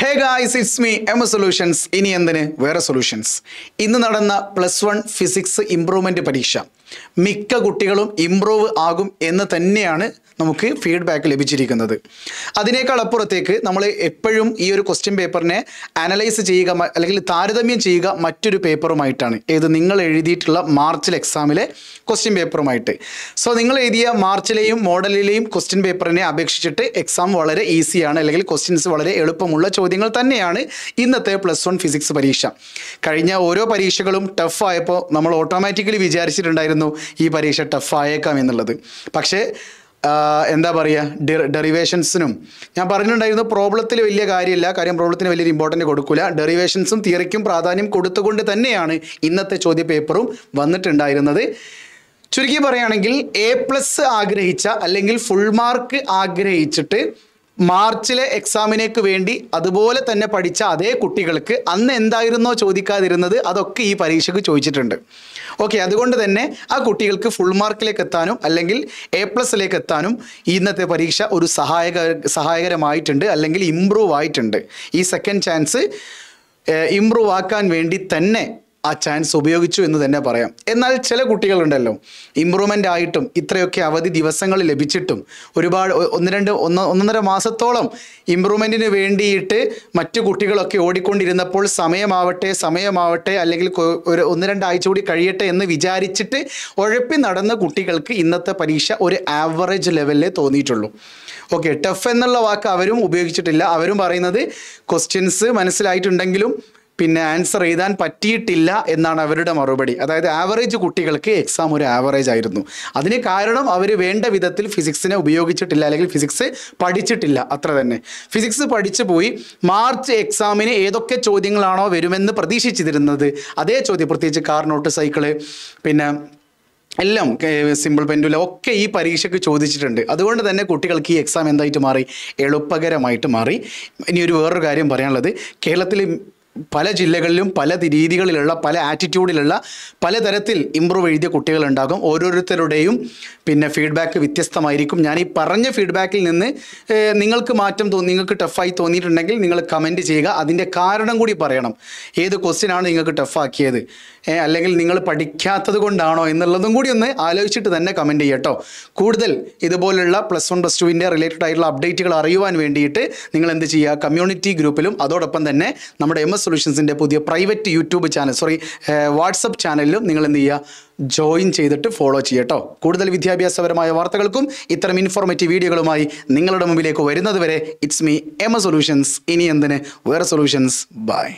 Hey guys it's me M solutions ഇനി എന്തിന്? വേറെ സൊല്യൂഷൻസ് ഇന്ന് നടന്ന പ്ലസ് വൺ ഫിസിക്സ് ഇമ്പ്രൂവ്മെന്റ് പരീക്ഷ. മിക്ക കുട്ടികളും ഇമ്പ്രൂവ് ആകും എന്ന് തന്നെയാണ് നമുക്ക് ഫീഡ്ബാക്ക് ലഭിച്ചിരിക്കുന്നത്. അതിനേക്കാൾ അപ്പുറത്തേക്ക് നമ്മൾ എപ്പോഴും ഈ ഒരു ക്വസ്റ്റ്യൻ പേപ്പറിനെ അനലൈസ് ചെയ്യുക അല്ലെങ്കിൽ താരതമ്യം ചെയ്യുക മറ്റൊരു പേപ്പറുമായിട്ടാണ് ഏത് നിങ്ങൾ എഴുതിയിട്ടുള്ള മാർച്ചിൽ എക്സാമിലെ ക്വസ്റ്റ്യൻ പേപ്പറുമായിട്ട് സോ നിങ്ങൾ എഴുതിയ മാർച്ചിലെയും മോഡലിലെയും ക്വസ്റ്റ്യൻ പേപ്പറിനെ അപേക്ഷിച്ചിട്ട് എക്സാം വളരെ ഈസിയാണ് അല്ലെങ്കിൽ ക്വസ്റ്റ്യൻസ് വളരെ എളുപ്പമുള്ള ചോദ്യങ്ങൾ തന്നെയാണ് ഇന്നത്തെ പ്ലസ് വൺ ഫിസിക്സ് പരീക്ഷ. കഴിഞ്ഞ ഓരോ പരീക്ഷകളും ടഫ് ആയപ്പോൾ നമ്മൾ ഓട്ടോമാറ്റിക്കലി വിചാരിച്ചിട്ടുണ്ടായിരുന്നു ഈ പരീക്ഷ ടഫ് ആയേക്കാം എന്നുള്ളത്. പക്ഷേ എന്താ പറയുക ഡെറിവേഷൻസിനും ഞാൻ പറഞ്ഞിട്ടുണ്ടായിരുന്നു പ്രോബ്ലത്തിൽ വലിയ കാര്യമില്ല. കാര്യം പ്രോബ്ലത്തിന് വലിയൊരു ഇമ്പോർട്ടന്റ് കൊടുക്കില്ല ഡെറിവേഷൻസും തിയറിക്കും പ്രാധാന്യം കൊടുത്തുകൊണ്ട് തന്നെയാണ് ഇന്നത്തെ ചോദ്യ പേപ്പറും വന്നിട്ടുണ്ടായിരുന്നത്. ചുരുക്കി പറയുകയാണെങ്കിൽ എ പ്ലസ് ആഗ്രഹിച്ച അല്ലെങ്കിൽ ഫുൾ മാർക്ക് ആഗ്രഹിച്ചിട്ട് മാർച്ചിലെ എക്സാമിനേക്ക് വേണ്ടി അതുപോലെ തന്നെ പഠിച്ച അതേ കുട്ടികൾക്ക് അന്ന് എന്തായിരുന്നോ ചോദിക്കാതിരുന്നത് അതൊക്കെ ഈ പരീക്ഷയ്ക്ക് ചോദിച്ചിട്ടുണ്ട്. ഓക്കെ അതുകൊണ്ട് തന്നെ ആ കുട്ടികൾക്ക് ഫുൾ മാർക്കിലേക്ക് എത്താനും അല്ലെങ്കിൽ എ പ്ലസിലേക്ക് എത്താനും ഇന്നത്തെ പരീക്ഷ ഒരു സഹായക സഹായകരമായിട്ടുണ്ട് അല്ലെങ്കിൽ ഇമ്പ്രൂവ് ആയിട്ടുണ്ട്. ഈ സെക്കൻഡ് ചാൻസ് ഇമ്പ്രൂവ് ആക്കാൻ വേണ്ടി തന്നെ ആ ചാൻസ് ഉപയോഗിച്ചു എന്ന് തന്നെ പറയാം. എന്നാൽ ചില കുട്ടികളുണ്ടല്ലോ ഇമ്പ്രൂവ്മെന്റ് ആയിട്ടും ഇത്രയൊക്കെ അവധി ദിവസങ്ങൾ ലഭിച്ചിട്ടും ഒരുപാട് ഒന്ന് രണ്ട് ഒന്ന് ഒന്നൊന്നര മാസത്തോളം ഇമ്പ്രൂവ്മെന്റിന് വേണ്ടിയിട്ട് മറ്റു കുട്ടികളൊക്കെ ഓടിക്കൊണ്ടിരുന്നപ്പോൾ സമയമാവട്ടെ സമയമാവട്ടെ അല്ലെങ്കിൽ ഒരു ഒന്ന് രണ്ടാഴ്ച കൂടി കഴിയട്ടെ എന്ന് വിചാരിച്ചിട്ട് ഉഴപ്പി നടന്ന കുട്ടികൾക്ക് ഇന്നത്തെ പരീക്ഷ ഒരു ആവറേജ് ലെവലിലേ തോന്നിയിട്ടുള്ളൂ. ഓക്കെ ടഫ് എന്നുള്ള വാക്ക് അവരും ഉപയോഗിച്ചിട്ടില്ല. അവരും പറയുന്നത് ക്വസ്റ്റ്യൻസ് മനസ്സിലായിട്ടുണ്ടെങ്കിലും പിന്നെ ആൻസർ എഴുതാൻ പറ്റിയിട്ടില്ല എന്നാണ് അവരുടെ മറുപടി. അതായത് ആവറേജ് കുട്ടികൾക്ക് എക്സാം ഒരു ആവറേജ് ആയിരുന്നു. അതിന് കാരണം അവർ വേണ്ട വിധത്തിൽ ഫിസിക്സിനെ ഉപയോഗിച്ചിട്ടില്ല അല്ലെങ്കിൽ ഫിസിക്സ് പഠിച്ചിട്ടില്ല. അത്ര തന്നെ. ഫിസിക്സ് പഠിച്ചു പോയി. മാർച്ച് എക്സാമിന് ഏതൊക്കെ ചോദ്യങ്ങളാണോ വരുമെന്ന് പ്രതീക്ഷിച്ചിരുന്നത്. അതേ ചോദ്യം. പ്രത്യേകിച്ച് കാർ നോട്ട് സൈക്കിൾ പിന്നെ എല്ലാം സിമ്പിൾ പെൻഡുല ഒക്കെ ഈ പരീക്ഷയ്ക്ക് ചോദിച്ചിട്ടുണ്ട്. അതുകൊണ്ട് തന്നെ കുട്ടികൾക്ക് ഈ എക്സാം എന്തായിട്ട് മാറി? എളുപ്പകരമായിട്ട് മാറി. ഇനി ഒരു വേറൊരു കാര്യം പറയാനുള്ളത്. കേരളത്തിൽ പല ജില്ലകളിലും പല രീതികളിലുള്ള പല ആറ്റിറ്റ്യൂഡിലുള്ള പലതരത്തിൽ ഇമ്പ്രൂവ് എഴുതിയ കുട്ടികളുണ്ടാകും. ഓരോരുത്തരുടെയും പിന്നെ ഫീഡ്ബാക്ക് വ്യത്യസ്തമായിരിക്കും. ഞാൻ ഈ പറഞ്ഞ ഫീഡ്ബാക്കിൽ നിന്ന് നിങ്ങൾക്ക് മാറ്റം തോന്നി നിങ്ങൾക്ക് ടഫായി തോന്നിയിട്ടുണ്ടെങ്കിൽ നിങ്ങൾ കമന്റ് ചെയ്യുക. അതിന്റെ കാരണം കൂടി പറയണം. ഏത് ക്വസ്റ്റ്യനാണ് നിങ്ങൾക്ക് ടഫാക്കിയത് അല്ലെങ്കിൽ നിങ്ങൾ പഠിക്കാത്തത് കൊണ്ടാണോ എന്നുള്ളതും കൂടി ഒന്ന് ആലോചിച്ചിട്ട് തന്നെ കമന്റ് ചെയ്യട്ടോ കൂടുതൽ ഇതുപോലുള്ള പ്ലസ് വൺ പ്ലസ് ടുവിന്റെ റിലേറ്റഡ് ആയിട്ടുള്ള അപ്ഡേറ്റുകൾ അറിയുവാൻ വേണ്ടിയിട്ട് നിങ്ങൾ എന്ത് ചെയ്യുക? കമ്മ്യൂണിറ്റി ഗ്രൂപ്പിലും അതോടൊപ്പം തന്നെ നമ്മുടെ എം എസ് സൊല്യൂഷൻസിന്റെ പുതിയ private YouTube channel sorry WhatsApp ചാനലിലും നിങ്ങൾ എന്ത് ചെയ്യുക? ജോയിൻ ചെയ്തിട്ട് ഫോളോ ചെയ്യട്ടോ കൂടുതൽ വിദ്യാഭ്യാസപരമായ വാർത്തകൾക്കും ഇത്തരം ഇൻഫോർമേറ്റീവ് വീഡിയോകളുമായി നിങ്ങളുടെ മുമ്പിലേക്ക് വരുന്നതുവരെ it's me M A solutions ഇനി എന്തിന്? വേറെ സൊല്യൂഷൻസ് ബൈ